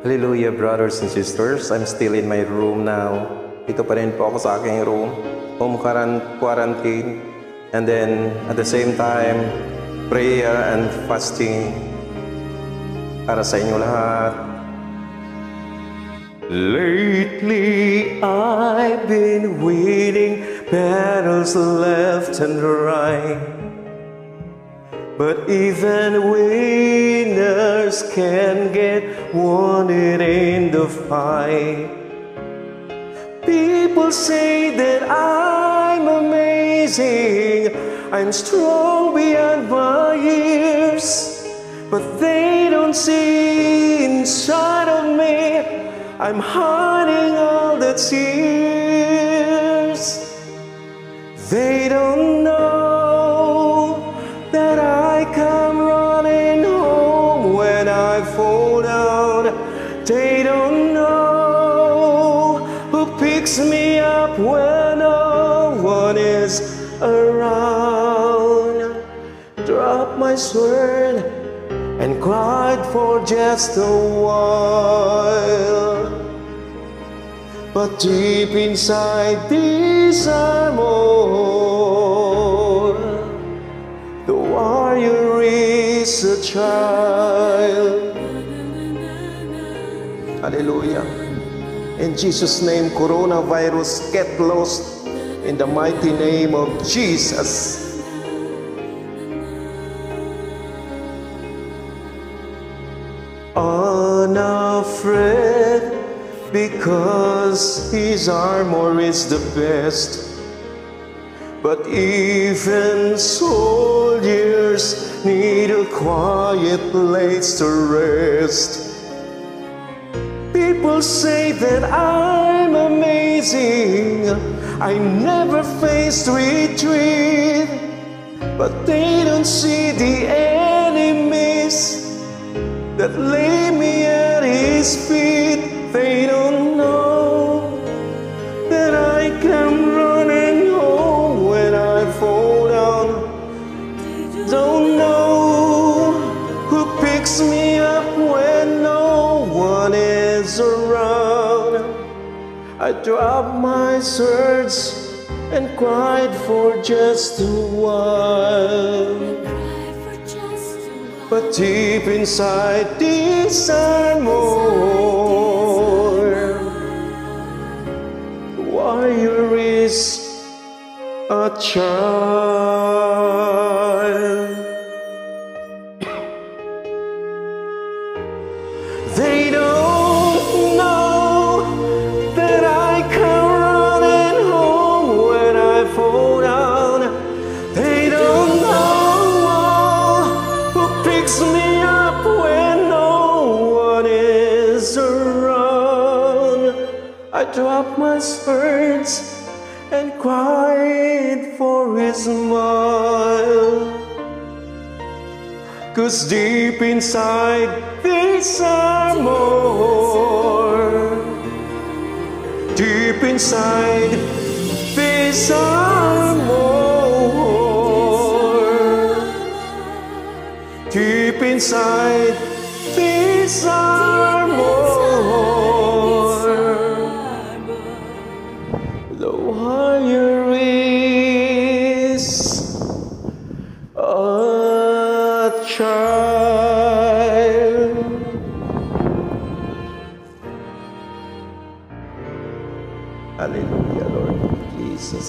Hallelujah, brothers and sisters. I'm still in my room now. Ito pa rin po ako sa aking room. Home quaran- quarantine. And then, at the same time, prayer and fasting para sa inyo lahat. Lately, I've been winning battles left and right. But even winners can get wounded in the fight. People say that I'm amazing, I'm strong beyond my years. But they don't see inside of me, I'm hiding all the tears. They don't know picks me up when no one is around. Drop my sword and cried for just a while. But deep inside these armor, the warrior is a child. Hallelujah. In Jesus' name, coronavirus, get lost in the mighty name of Jesus. Unafraid because his armor is the best. But even soldiers need a quiet place to rest. People say that I'm amazing. I never faced retreat, but they don't see the enemies that lay me at his feet. I dropped my swords and cried for just a while. But deep inside I'm more. The warrior is a child. Picks me up when no one is around. I drop my spurs and cried for his smile. Cause deep inside this are more. Deep inside this are Deep inside this are more. The warrior is a child. Hallelujah, Lord Jesus.